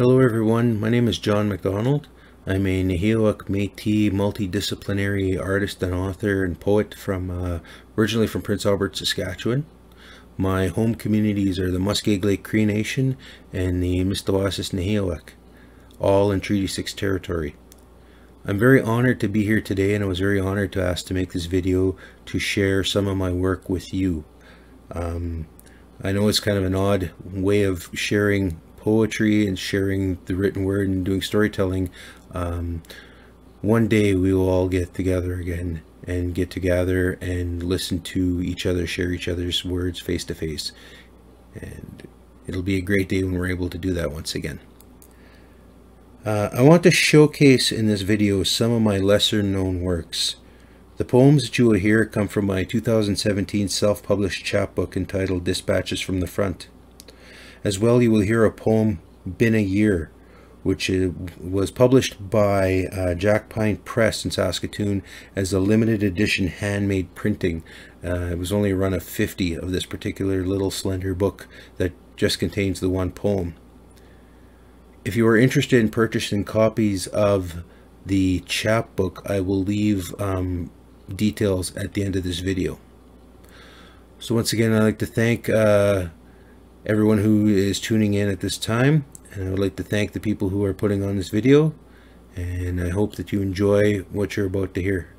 Hello everyone, my name is John McDonald. I'm a Nehiyawak Métis multidisciplinary artist and author and poet from uh, originally from Prince Albert, Saskatchewan. My home communities are the Muskeg Lake Cree Nation and the Mistawasis Nehiyawak, all in Treaty 6 territory. I'm very honored to be here today and I was very honored to ask to make this video to share some of my work with you. Um, I know it's kind of an odd way of sharing poetry and sharing the written word and doing storytelling, um, one day we will all get together again and get together and listen to each other, share each other's words face to face. And it'll be a great day when we're able to do that once again. Uh, I want to showcase in this video some of my lesser known works. The poems that you will hear come from my 2017 self-published chapbook entitled Dispatches from the Front. As well, you will hear a poem, Been a Year, which was published by uh, Jack Pine Press in Saskatoon as a limited edition handmade printing. Uh, it was only a run of 50 of this particular little slender book that just contains the one poem. If you are interested in purchasing copies of the chapbook, I will leave um, details at the end of this video. So once again, I'd like to thank uh, everyone who is tuning in at this time. And I would like to thank the people who are putting on this video. And I hope that you enjoy what you're about to hear.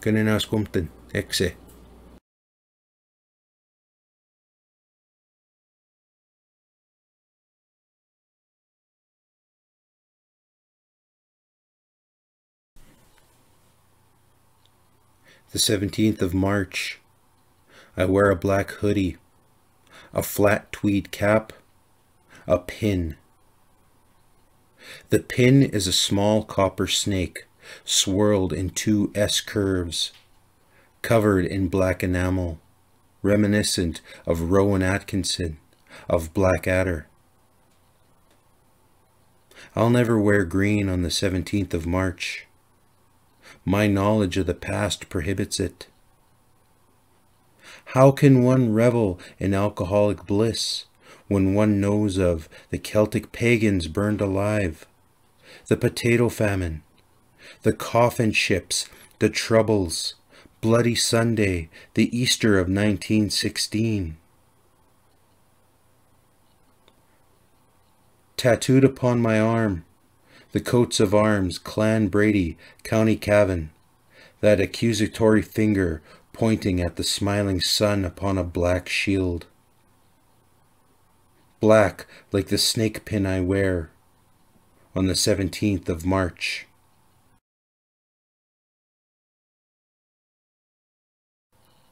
Kaninas Exe. The 17th of March. I wear a black hoodie a flat tweed cap, a pin. The pin is a small copper snake swirled in two S curves, covered in black enamel, reminiscent of Rowan Atkinson, of Blackadder. I'll never wear green on the 17th of March. My knowledge of the past prohibits it. How can one revel in alcoholic bliss when one knows of the Celtic pagans burned alive, the potato famine, the coffin ships, the troubles, Bloody Sunday, the Easter of 1916? Tattooed upon my arm, the coats of arms, Clan Brady, County Cavan, that accusatory finger pointing at the smiling sun upon a black shield. Black like the snake pin I wear on the 17th of March.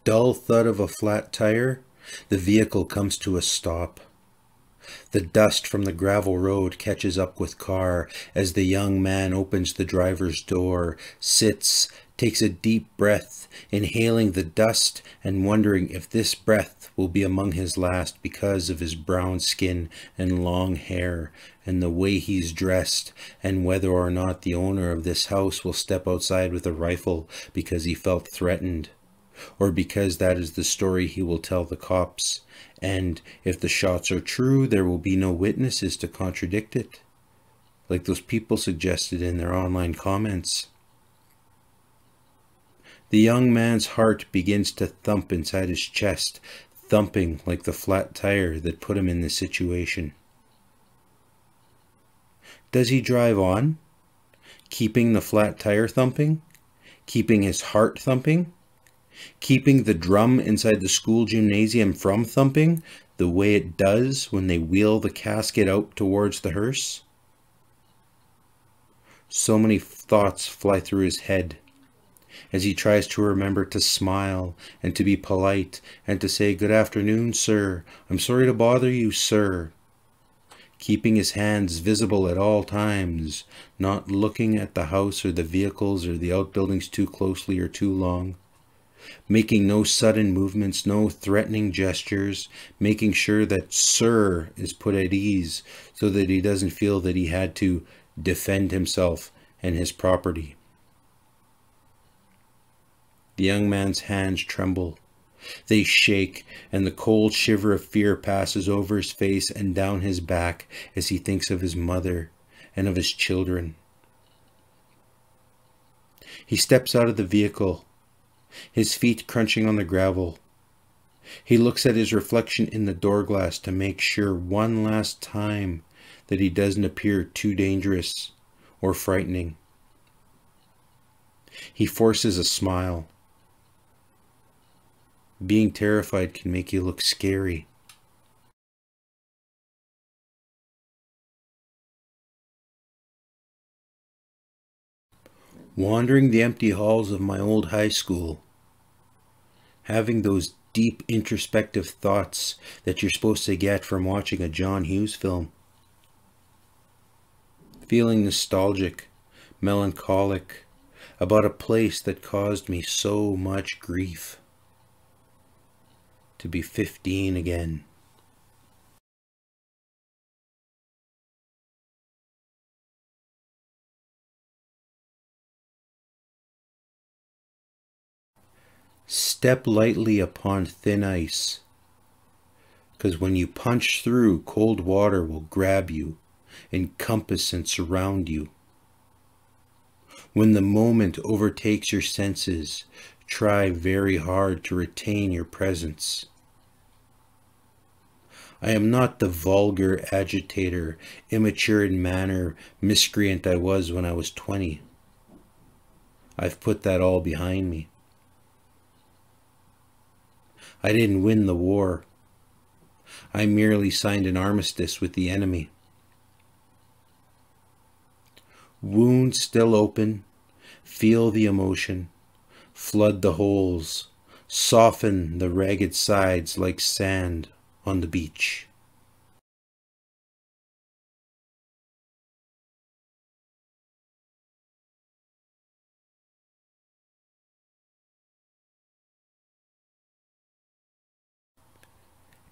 Dull thud of a flat tire, the vehicle comes to a stop. The dust from the gravel road catches up with car as the young man opens the driver's door, sits, takes a deep breath, inhaling the dust and wondering if this breath will be among his last because of his brown skin and long hair and the way he's dressed and whether or not the owner of this house will step outside with a rifle because he felt threatened or because that is the story he will tell the cops. And if the shots are true there will be no witnesses to contradict it like those people suggested in their online comments the young man's heart begins to thump inside his chest, thumping like the flat tire that put him in this situation. Does he drive on, keeping the flat tire thumping, keeping his heart thumping, keeping the drum inside the school gymnasium from thumping the way it does when they wheel the casket out towards the hearse? So many thoughts fly through his head as he tries to remember to smile and to be polite and to say, Good afternoon, sir. I'm sorry to bother you, sir. Keeping his hands visible at all times, not looking at the house or the vehicles or the outbuildings too closely or too long. Making no sudden movements, no threatening gestures, making sure that Sir is put at ease so that he doesn't feel that he had to defend himself and his property. The young man's hands tremble, They shake, and the cold shiver of fear passes over his face and down his back as he thinks of his mother and of his children. He steps out of the vehicle, his feet crunching on the gravel. He looks at his reflection in the door glass to make sure one last time that he doesn't appear too dangerous or frightening. He forces a smile. Being terrified can make you look scary. Wandering the empty halls of my old high school, having those deep introspective thoughts that you're supposed to get from watching a John Hughes film. Feeling nostalgic, melancholic about a place that caused me so much grief. To be 15 again. Step lightly upon thin ice, because when you punch through, cold water will grab you, encompass and surround you. When the moment overtakes your senses, try very hard to retain your presence. I am not the vulgar agitator, immature in manner, miscreant I was when I was 20. I've put that all behind me. I didn't win the war. I merely signed an armistice with the enemy. Wounds still open, feel the emotion, flood the holes, soften the ragged sides like sand on the beach.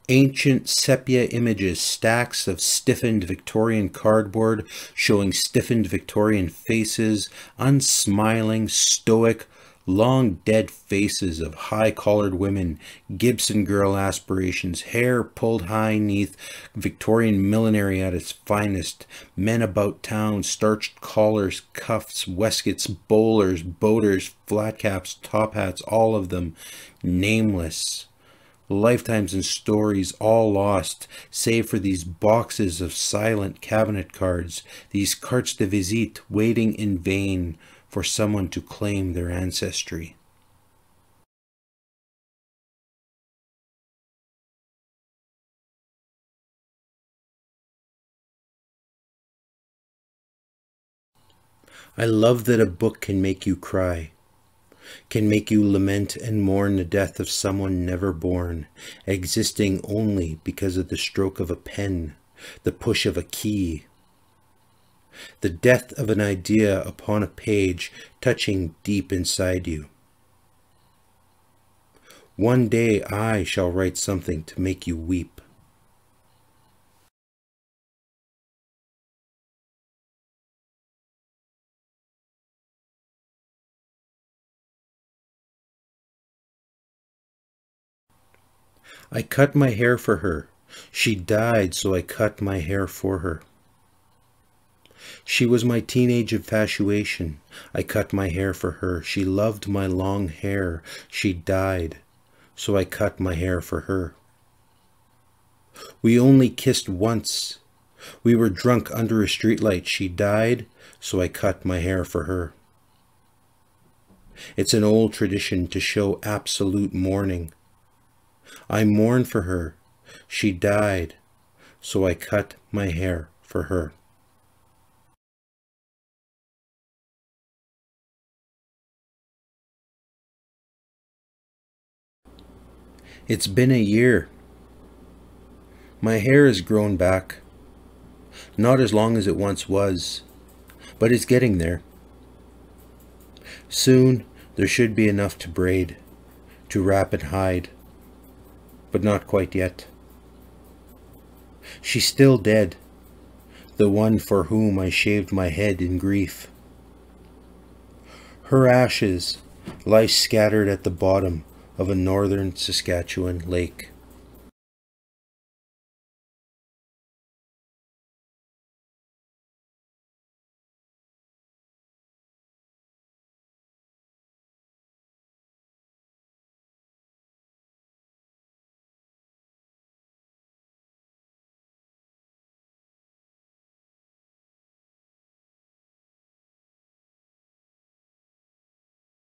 ancient sepia images, stacks of stiffened Victorian cardboard showing stiffened Victorian faces, unsmiling, stoic, long dead faces of high collared women, Gibson girl aspirations, hair pulled high neath, Victorian millinery at its finest, men about town, starched collars, cuffs, waistcoats, bowlers, boaters, flat caps, top hats, all of them nameless. Lifetimes and stories all lost, save for these boxes of silent cabinet cards, these cartes de visite waiting in vain for someone to claim their ancestry. I love that a book can make you cry can make you lament and mourn the death of someone never born, existing only because of the stroke of a pen, the push of a key. The death of an idea upon a page touching deep inside you. One day I shall write something to make you weep. I cut my hair for her. She died, so I cut my hair for her. She was my teenage infatuation. I cut my hair for her. She loved my long hair. She died, so I cut my hair for her. We only kissed once. We were drunk under a streetlight. She died, so I cut my hair for her. It's an old tradition to show absolute mourning. I mourn for her. She died, so I cut my hair for her. It's been a year. My hair has grown back. Not as long as it once was, but it's getting there. Soon there should be enough to braid, to wrap and hide but not quite yet. She's still dead, the one for whom I shaved my head in grief. Her ashes lie scattered at the bottom of a northern Saskatchewan lake.